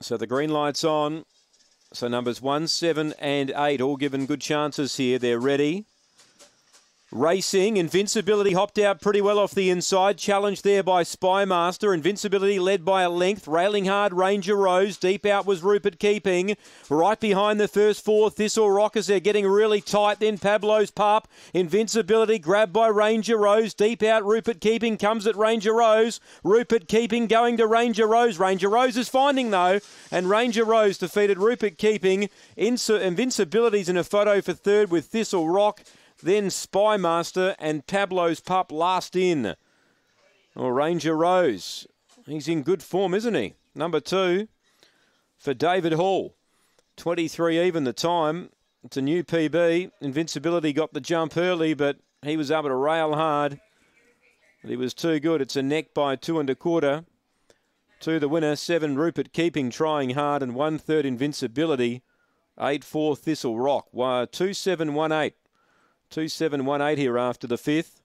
So the green light's on. So numbers one, seven, and eight all given good chances here. They're ready. Racing, Invincibility hopped out pretty well off the inside. Challenged there by Spymaster. Invincibility led by a length. Railing hard, Ranger Rose. Deep out was Rupert Keeping. Right behind the first four, Thistle Rock as they're getting really tight. Then Pablo's Pup. Invincibility grabbed by Ranger Rose. Deep out, Rupert Keeping comes at Ranger Rose. Rupert Keeping going to Ranger Rose. Ranger Rose is finding though. And Ranger Rose defeated Rupert Keeping. Invincibility's in a photo for third with Thistle Rock then Spymaster and Pablo's Pup last in. Or Ranger Rose. He's in good form, isn't he? Number two for David Hall. 23 even the time. It's a new PB. Invincibility got the jump early, but he was able to rail hard. But he was too good. It's a neck by two and a quarter. To the winner, seven Rupert keeping, trying hard, and one third Invincibility. Eight four Thistle Rock. Two seven one eight. 2718 here after the fifth.